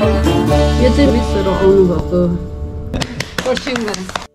음. 얘들 밑으로 오는 것도 조심해